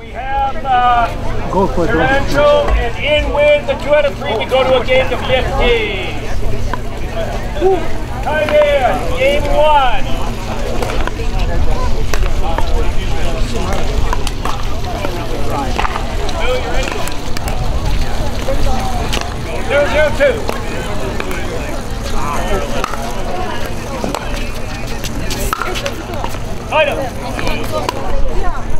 We have uh, Go for. Tarantula and in with the two out of three. We go to a game to 50. Time in, game one. Bill. Item.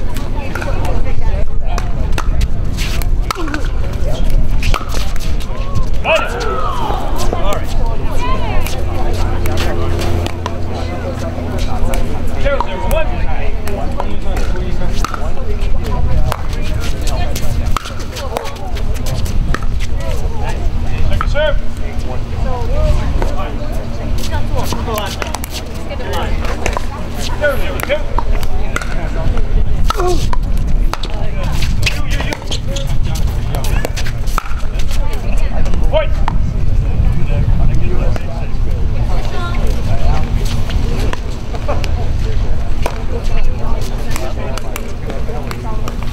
Got it. All right. Zero, zero, one. Second serve. Zero, zero, two. You, you, you. Point.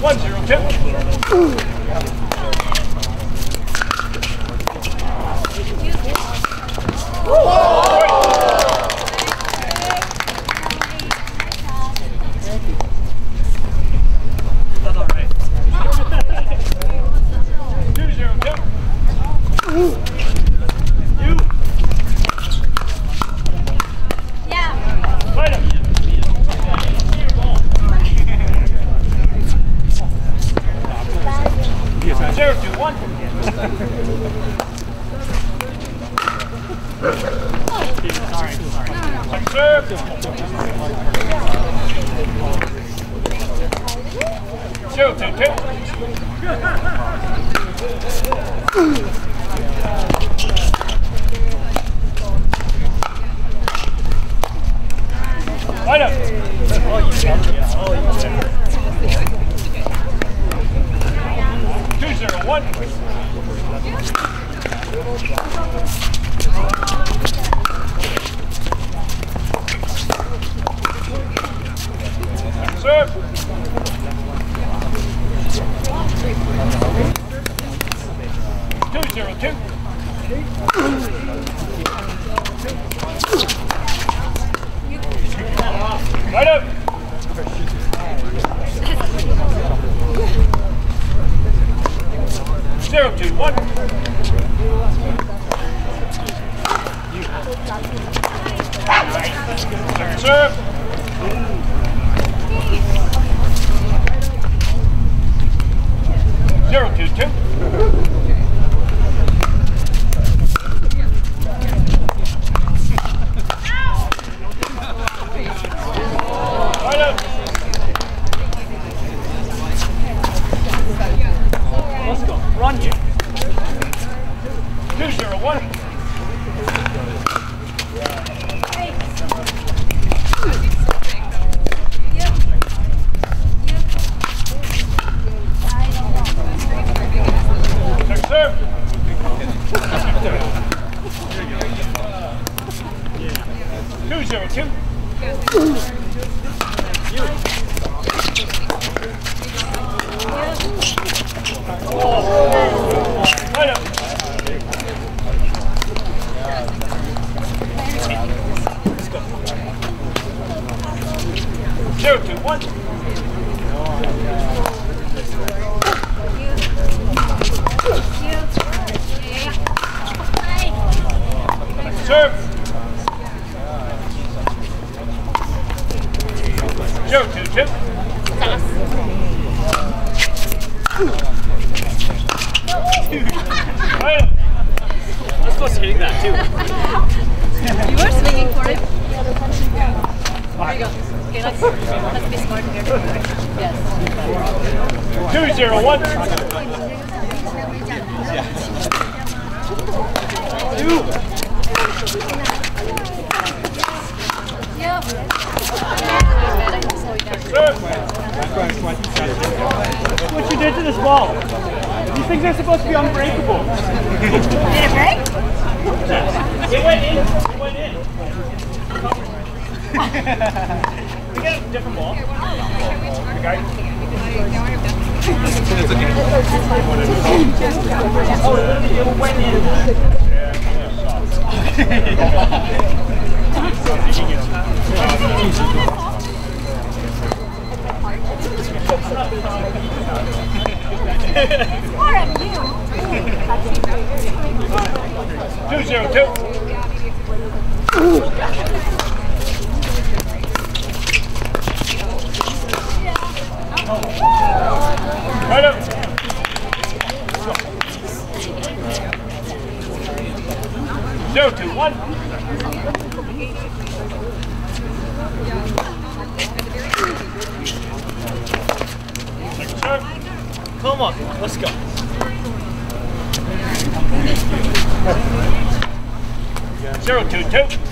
One zero two. That's all right. Two zero two. Fight him. Zero two one. Serve. Zero two zero one. Right up. Zero two one. Second serve. Zero two two. Right up. Let's go. Run you. Two zero one. Second serve. Two zero two. Right up. Zero two one. Serve. Zero two two. Up. I was supposed to hitting that too. You were swinging for it. There you go. Okay, let's, let's be smart here. Yes. Two zero one. Yep. Serve. What you did to this ball? These things are supposed to be unbreakable. Did it break? It went in. It went in. we got a different ball. The guy. Oh, literally, it went in. Two zero two. Second serve. Come on, let's go. Zero two two.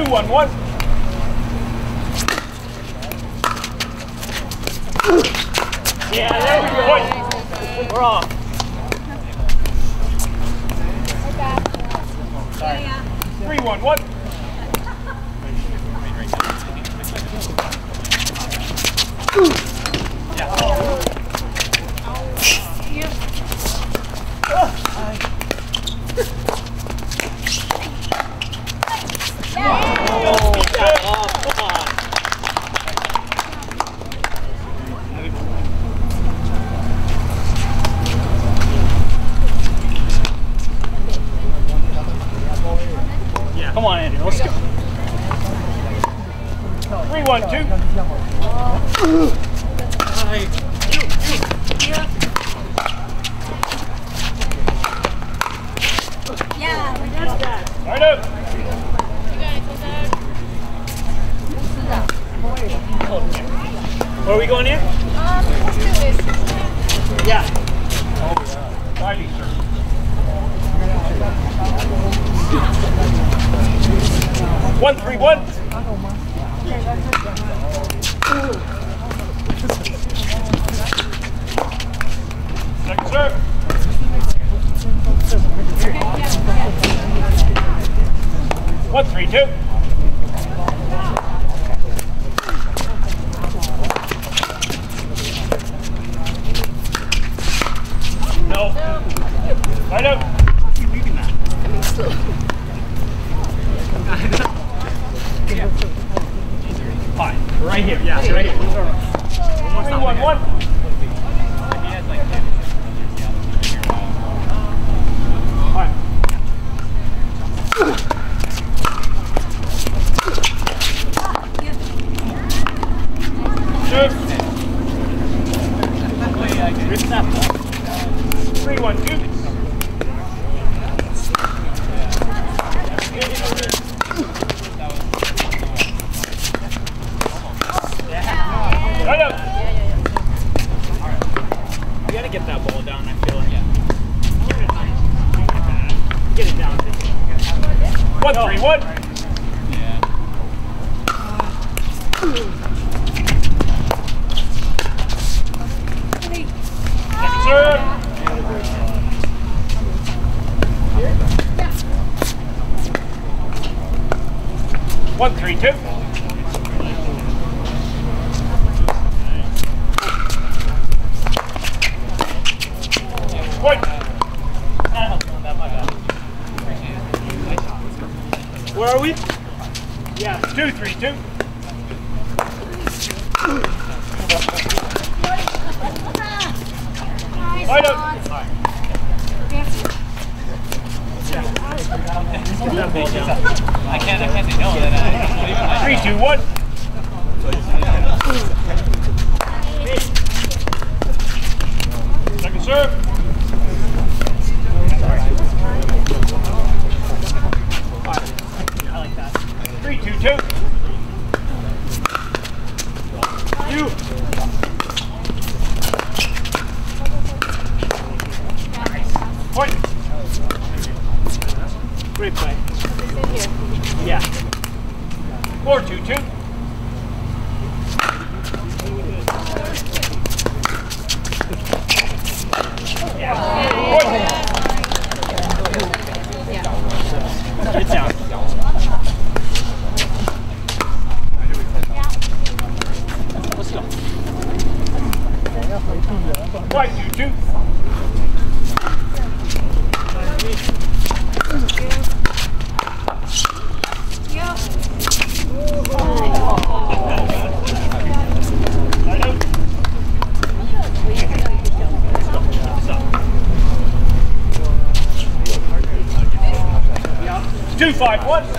Two one one. Yeah, there we go. Point. We're off. Three one one. Oh, come on. Yeah, come on, Andy. Let's go. Three one two. Right up. Where are we going here? Yeah. Righty, sir. One three one. serve. One, three, two. No. Right out. Fine. Right here. Yeah, right here. Three, one, one. Serve. Three, one, two. Right out. You gotta get that ball down, I feel like. Get it down. One, three, one. Second serve. One, three, two. Point. Where are we? Yeah, two, three, two. Up. I can't, I can't I- Three, two, one. Second serve. I like that. Three, two, two. You. Point. Great play. Yeah. Four, two, two. Point. Get down. Five, two, two. Two, five, one.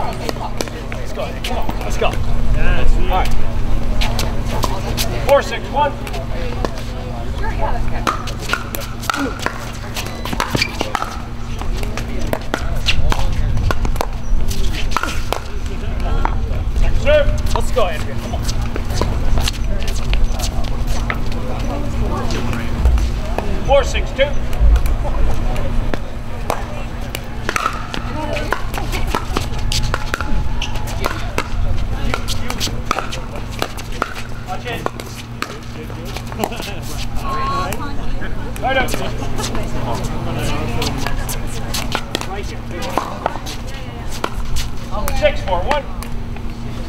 Let's go. Let's go. All right. Four, six, one. Serve. Let's go, Andrea. Come on. Four, six, two. Watch it. Right up. Six, four, one. Serve. Gotta get that down. Six,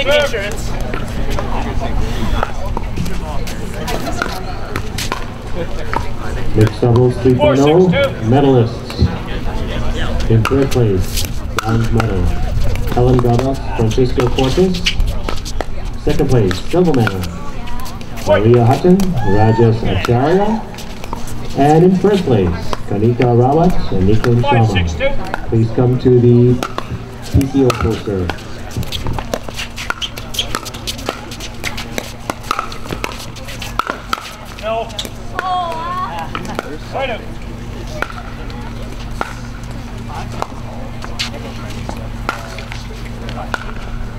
Insurance. Mixed doubles Four, six, 3.0 two. medalists. In third place, bronze medal, Helen Gabas, Francisco Cortes. Second place, silver medal, Maria Hutton, Rajesh Acharya. And in first place, Kanika Rawat and Nikhil Sharma. Please come to the PCO poster. No. Right up.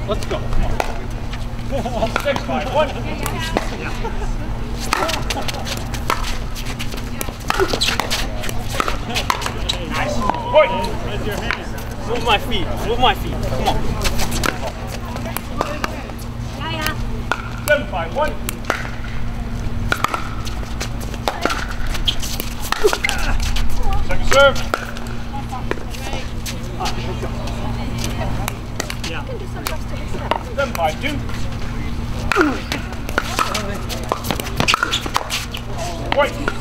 Let's go. Come on. Six, five, one. Point. Move my feet. Move my feet. Come on. Seven, five, one. Second serve. Seven, two. Point.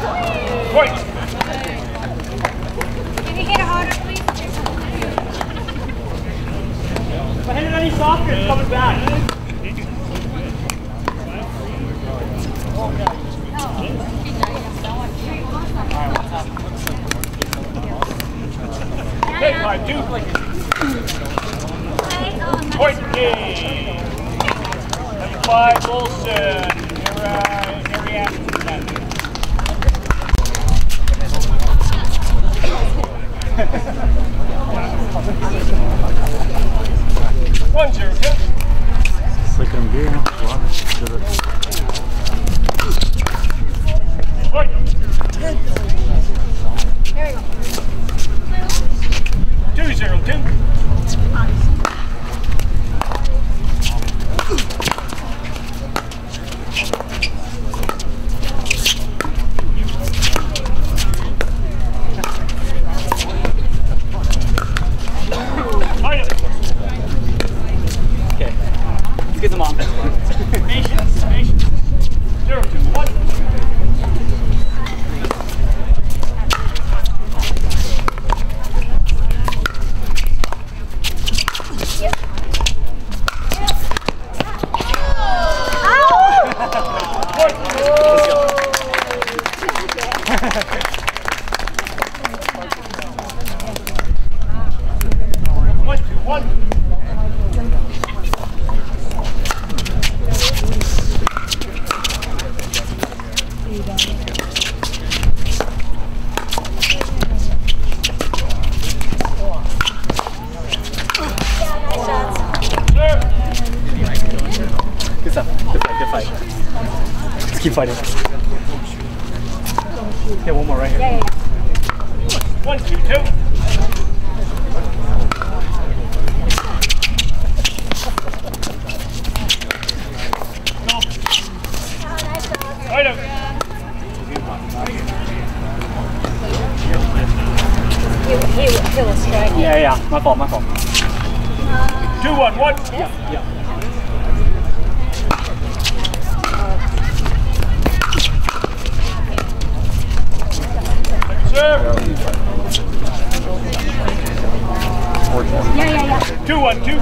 Point. Can you hit it harder, please? If I hit it any softer, it's coming back. Eight, five, two. Point game. Five, Wilson. Your, uh, Okay, one more right here. Yeah, yeah, yeah. One, two, two. Up. He, he, he was striking. Yeah, yeah, my fault, my fault. Two, one, one. Serve. Two, one, two.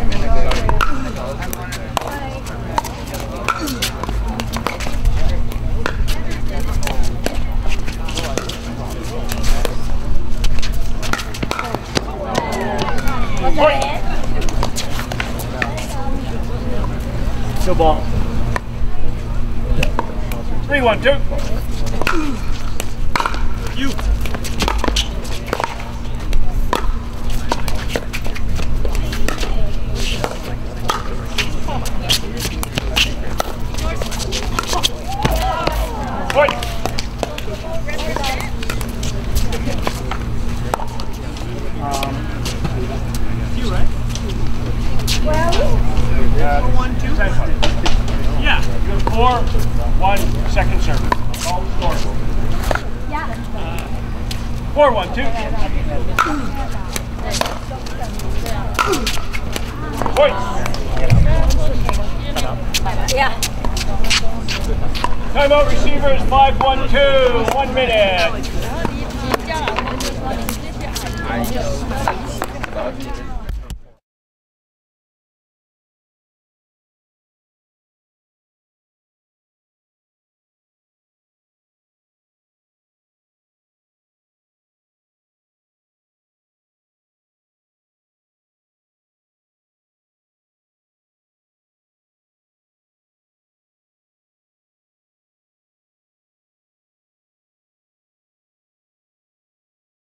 What's your ball. Three, one, two. You. one too. Voice. Yeah. Timeout receivers 512, one minute.